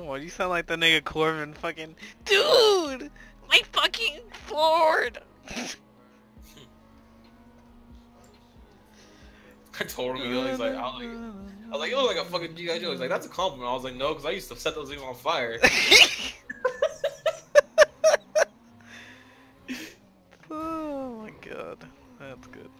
Why do you sound like the nigga Corbin fucking Dude! My fucking Ford! I told him, he was like, I was like, I was like, you look like a fucking G.I. Joe. He's like, that's a compliment. I was like, no, because I used to set those things on fire. oh my god. That's good.